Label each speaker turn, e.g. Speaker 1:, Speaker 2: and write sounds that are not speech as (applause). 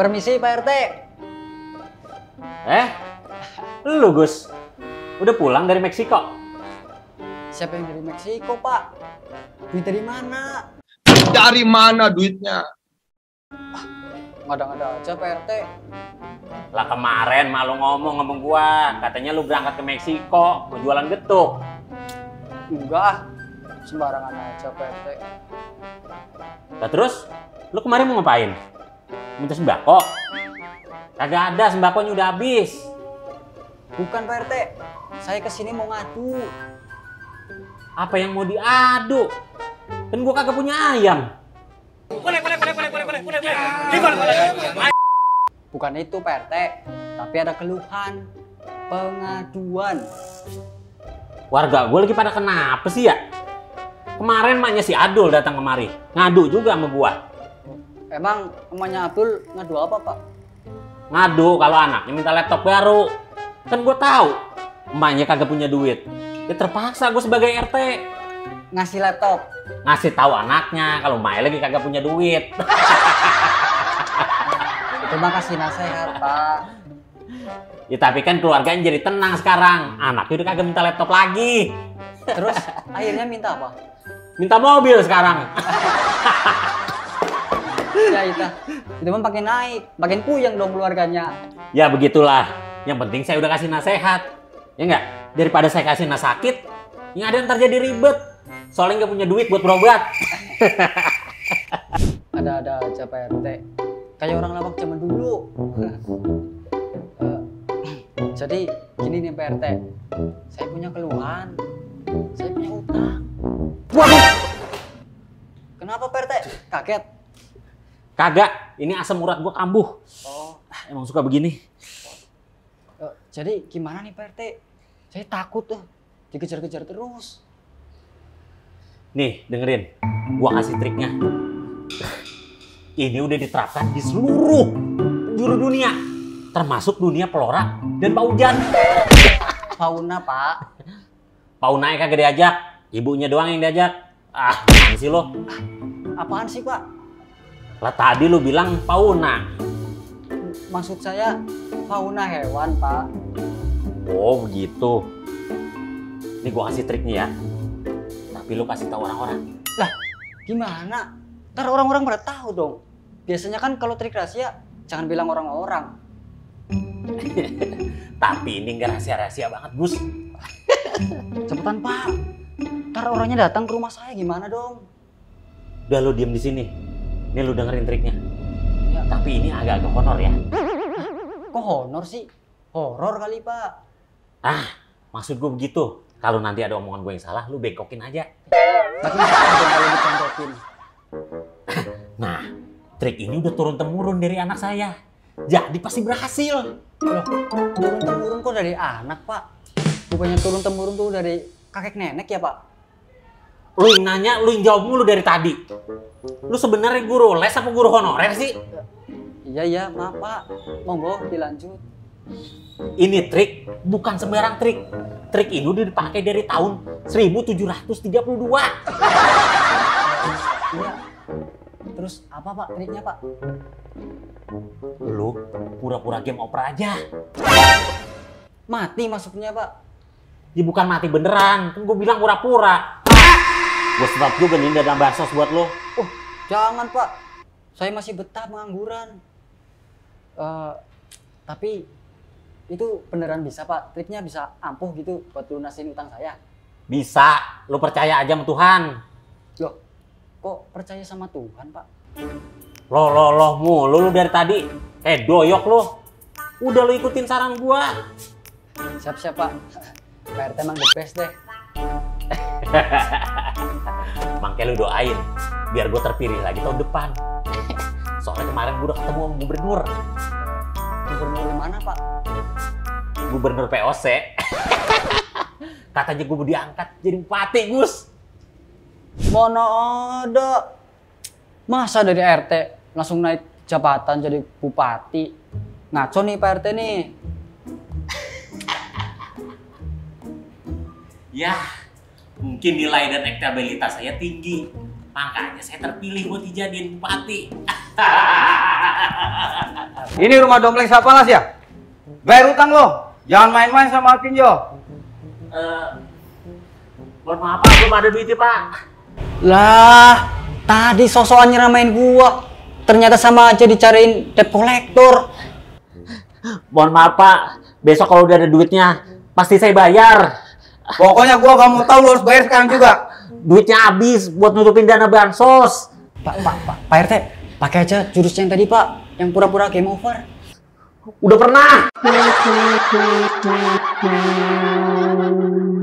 Speaker 1: Permisi Pak RT.
Speaker 2: Eh, lu Gus, udah pulang dari Meksiko?
Speaker 1: Siapa yang dari Meksiko Pak? Duit dari mana?
Speaker 3: Dari mana duitnya?
Speaker 1: Ngada-ngada aja Pak RT.
Speaker 2: Lah kemarin malu ngomong sama gua, katanya lu berangkat ke Meksiko, mau jualan getuk.
Speaker 1: Enggak ah. Sembarangan aja Pak RT.
Speaker 2: Lah terus, lu kemarin mau ngapain? Minta sembako? Kagak ada, sembakonya udah habis.
Speaker 1: Bukan Pak RT. Saya ke sini mau ngadu.
Speaker 2: Apa yang mau diadu? Kan gua kagak punya ayam.
Speaker 1: Bukan itu Pak RT. Tapi ada keluhan. Pengaduan.
Speaker 2: Warga gua lagi pada kenapa sih ya? Kemarin maknya si Adul datang kemari, ngadu juga sama gua.
Speaker 1: Emang emaknya Abdul ngadu apa Pak?
Speaker 2: Ngadu kalau anaknya minta laptop baru. Kan gue tahu emaknya kagak punya duit. Ya terpaksa gue sebagai RT
Speaker 1: Ngasih laptop.
Speaker 2: ngasih tahu anaknya kalau emaknya lagi kagak punya duit. (laughs)
Speaker 1: Terima kasih nasihat Pak.
Speaker 2: ya tapi kan keluarganya jadi tenang sekarang. Anaknya udah kagak minta laptop lagi.
Speaker 1: Terus akhirnya minta apa?
Speaker 2: Minta mobil sekarang.
Speaker 1: Ya itu. Itu mah makin naik, makin puyeng dong keluarganya.
Speaker 2: ya begitulah. Yang penting saya udah kasih nasihat. Ya enggak? Daripada saya kasih sakit, yang ada ntar jadi ribet. Soalnya nggak punya duit buat berobat.
Speaker 1: Ada-ada aja Pak RT. Kayak orang lawak zaman dulu. Eh, (clears throat) jadi gini nih Pak RT. Saya punya keluhan. Saya punya utang.
Speaker 2: Waduh!
Speaker 1: Kenapa Pak RT? Kaget.
Speaker 2: Kagak, ini asam urat gua kambuh.
Speaker 1: Oh,
Speaker 2: Emang suka begini.
Speaker 1: eh, jadi gimana nih Pak RT? Saya takut tuh dikejar-kejar terus.
Speaker 2: Nih, dengerin. Gua kasih triknya. Ini udah diterapkan di seluruh penjuru dunia. Termasuk dunia pelora dan paujan.
Speaker 1: Fauna Pak.
Speaker 2: Paunanya kagak diajak. Ibunya doang yang diajak. Ah, gimana sih lo?
Speaker 1: Apaan sih Pak?
Speaker 2: Lah tadi lu bilang pauna.
Speaker 1: Maksud saya fauna hewan Pak.
Speaker 2: Oh, begitu. Ini gua kasih triknya ya. Tapi lu kasih tahu orang-orang.
Speaker 1: Lah, gimana? Ntar orang-orang pada tahu dong. Biasanya kan kalau trik rahasia jangan bilang orang-orang. (laughs)
Speaker 2: Tapi ini nggak rahasia-rahasia banget, Gus. (laughs)
Speaker 1: Cepetan Pak. Ntar orangnya datang ke rumah saya gimana dong?
Speaker 2: Udah lu diem di sini. Nih lu dengerin triknya.
Speaker 1: Ya.
Speaker 2: Tapi ini agak-agak honor ya.
Speaker 1: Kok honor sih? Horor kali Pak.
Speaker 2: Ah, maksud gue begitu. Kalau nanti ada omongan gue yang salah, lu bengkokin aja.
Speaker 1: Dong kalau dicontohin.
Speaker 2: Trik ini udah turun-temurun dari anak saya. Jadi pasti berhasil.
Speaker 1: Loh, turun-temurun kok dari anak Pak? Bukannya turun-temurun tuh dari kakek nenek ya Pak?
Speaker 2: Lu yang nanya, lu yang jawab mulu dari tadi. Lu sebenarnya guru les apa guru honorer sih?
Speaker 1: Iya iya, maaf Pak. Monggo dilanjut.
Speaker 2: Ini trik bukan sembarang trik. Trik ini udah dipakai dari tahun 1732.
Speaker 1: Iya. Terus apa Pak triknya Pak?
Speaker 2: Lu pura-pura game opera aja.
Speaker 1: Mati maksudnya Pak.
Speaker 2: Ya bukan mati beneran, kan gue bilang pura-pura. Gue stop juga nih dalam bansos buat lo.
Speaker 1: Oh, jangan Pak. Saya masih betah pengangguran. Eh, tapi itu beneran bisa Pak. Triknya bisa ampuh gitu buat lunasin utang saya.
Speaker 2: Bisa, lu percaya aja sama Tuhan.
Speaker 1: Loh, kok percaya sama Tuhan Pak?
Speaker 2: Loh, loh, loh, mulu lu dari tadi. Eh, doyok lu. Udah lu ikutin saran gua.
Speaker 1: Siap-siap Pak. Pak RT emang the best deh. (laughs)
Speaker 2: Makanya lu doain. Biar gua terpilih lagi tahun depan. Soalnya kemarin gua udah ketemu sama gubernur.
Speaker 1: Gubernur mana Pak?
Speaker 2: Gubernur POC. (laughs) Katanya gua mau diangkat jadi bupati, Gus.
Speaker 1: Mana ada. Masa dari RT langsung naik jabatan jadi bupati. Ngaco nih Pak RT nih.
Speaker 2: Ya, mungkin nilai dan elektabilitas saya tinggi. Makanya saya terpilih buat dijadiin bupati. (laughs)
Speaker 4: Ini rumah dompleng siapa las ya? Bayar utang lo. Jangan main-main sama Alvin Jo.
Speaker 2: Eh, mohon maaf Pak, belum ada duitnya Pak.
Speaker 1: Lah, tadi sosokan nyeramain gua. Ternyata sama aja dicariin debt collector.
Speaker 2: Mohon maaf Pak, besok kalau udah ada duitnya, pasti saya bayar.
Speaker 4: Pokoknya gua gak mau tahu lo harus bayar sekarang juga.
Speaker 2: Duitnya habis buat nutupin dana bansos.
Speaker 1: Pak, Pak, Pak, Pak RT, pakai aja jurus yang tadi Pak, yang pura-pura game over.
Speaker 2: Udah pernah. (laughs)